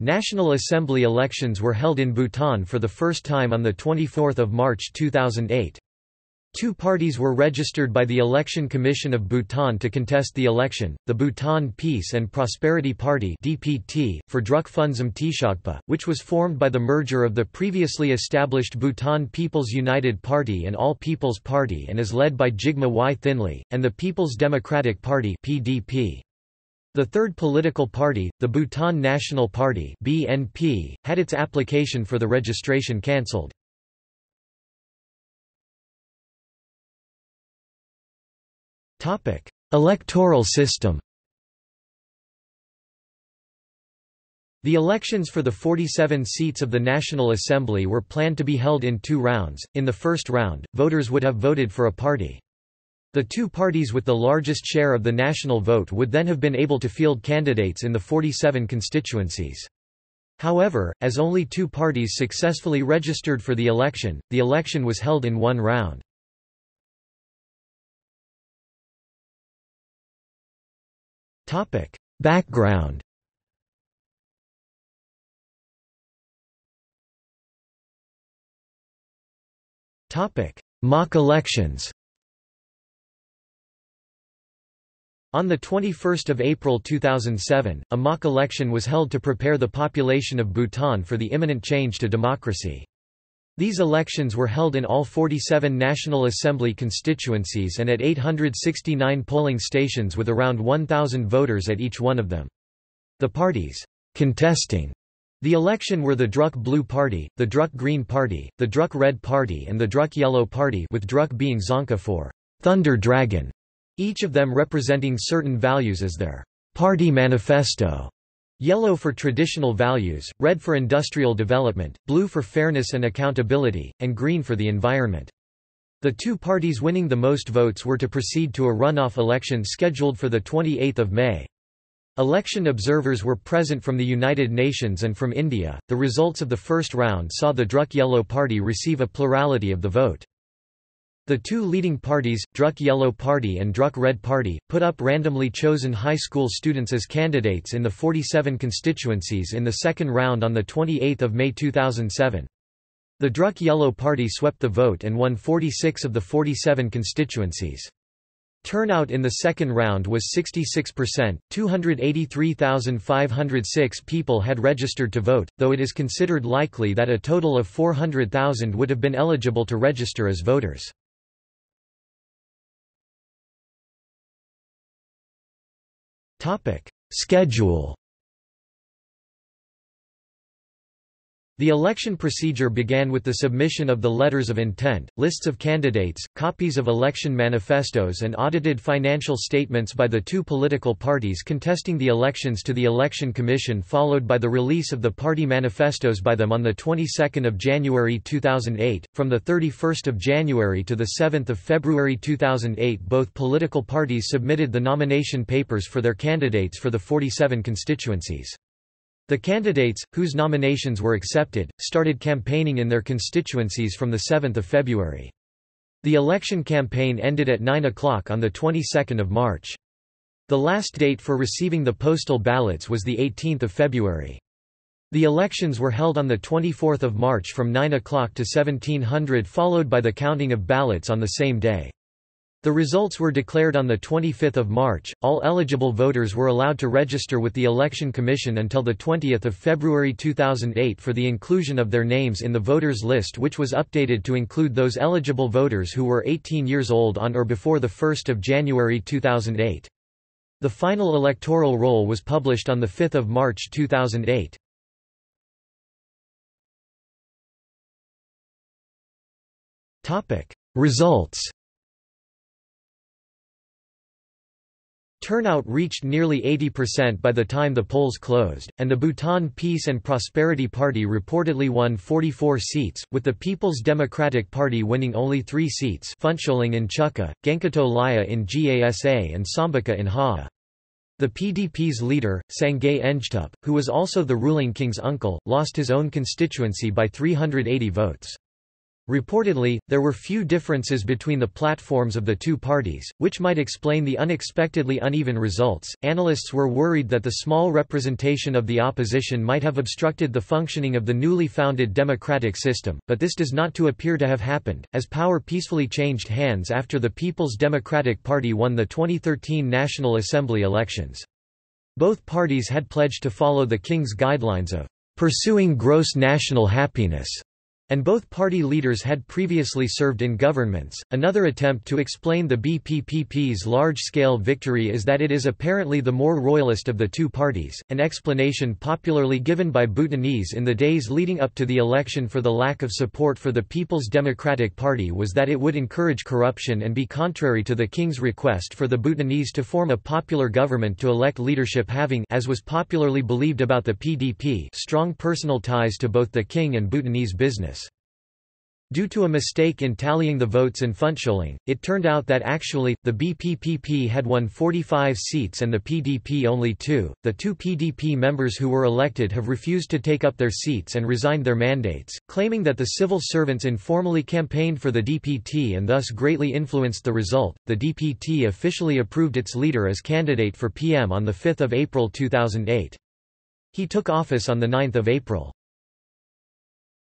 National Assembly elections were held in Bhutan for the first time on 24 March 2008. Two parties were registered by the Election Commission of Bhutan to contest the election, the Bhutan Peace and Prosperity Party DPT, for Druk Tshogpa, which was formed by the merger of the previously established Bhutan People's United Party and All People's Party and is led by Jigme Y Thinley, and the People's Democratic Party PDP. The third political party, the Bhutan National Party BNP, had its application for the registration cancelled. Topic: Electoral system The elections for the 47 seats of the National Assembly were planned to be held in two rounds. In the first round, voters would have voted for a party. The two parties with the largest share of the national vote would then have been able to field candidates in the 47 constituencies. However, as only two parties successfully registered for the election, the election was held in one round. Background. Topic: Mock elections. On 21 April 2007, a mock election was held to prepare the population of Bhutan for the imminent change to democracy. These elections were held in all 47 National Assembly constituencies and at 869 polling stations with around 1,000 voters at each one of them. The parties contesting the election were the Druk Blue Party, the Druk Green Party, the Druk Red Party and the Druk Yellow Party with Druk being Dzongkha for Thunder Dragon, each of them representing certain values as their party manifesto. Yellow for traditional values, red for industrial development, blue for fairness and accountability, and green for the environment. The two parties winning the most votes were to proceed to a runoff election scheduled for 28 May. Election observers were present from the United Nations and from India. The results of the first round saw the Druk Yellow Party receive a plurality of the vote. The two leading parties, Druk Yellow Party and Druk Red Party, put up randomly chosen high school students as candidates in the 47 constituencies in the second round on 28 May 2007. The Druk Yellow Party swept the vote and won 46 of the 47 constituencies. Turnout in the second round was 66%, 283,506 people had registered to vote, though it is considered likely that a total of 400,000 would have been eligible to register as voters. Schedule The election procedure began with the submission of the letters of intent, lists of candidates, copies of election manifestos and audited financial statements by the two political parties contesting the elections to the Election Commission followed by the release of the party manifestos by them on the 22nd of January 2008. From the 31st of January to the 7th of February 2008 both political parties submitted the nomination papers for their candidates for the 47 constituencies. The candidates, whose nominations were accepted, started campaigning in their constituencies from 7 February. The election campaign ended at 9 o'clock on the 22nd of March. The last date for receiving the postal ballots was the 18th of February. The elections were held on the 24th of March from 9 o'clock to 1700 followed by the counting of ballots on the same day. The results were declared on 25 March. All eligible voters were allowed to register with the Election Commission until 20 February 2008 for the inclusion of their names in the voters' list which was updated to include those eligible voters who were 18 years old on or before 1 January 2008. The final electoral roll was published on 5 March 2008. Results Turnout reached nearly 80% by the time the polls closed, and the Bhutan Peace and Prosperity Party reportedly won 44 seats, with the People's Democratic Party winning only three seats Phuntsholing in Chukha, Genkato Laya in Gasa and Sombaykha in Haa. The PDP's leader, Sangay Ngedup, who was also the ruling king's uncle, lost his own constituency by 380 votes. Reportedly, there were few differences between the platforms of the two parties, which might explain the unexpectedly uneven results. Analysts were worried that the small representation of the opposition might have obstructed the functioning of the newly founded democratic system, but this does not to appear to have happened, as power peacefully changed hands after the People's Democratic Party won the 2013 National Assembly elections. Both parties had pledged to follow the King's guidelines of pursuing gross national happiness and both party leaders had previously served in governments. Another attempt to explain the BPPP's large scale victory is that it is apparently the more royalist of the two parties, an explanation popularly given by Bhutanese in the days leading up to the election for the lack of support for the People's Democratic Party was that it would encourage corruption and be contrary to the king's request for the Bhutanese to form a popular government to elect leadership having as was popularly believed about the PDP strong personal ties to both the king and Bhutanese business. Due to a mistake in tallying the votes in Phuentsholing, it turned out that actually, the BPPP had won 45 seats and the PDP only two. The two PDP members who were elected have refused to take up their seats and resigned their mandates, claiming that the civil servants informally campaigned for the DPT and thus greatly influenced the result. The DPT officially approved its leader as candidate for PM on 5 April 2008. He took office on 9 April.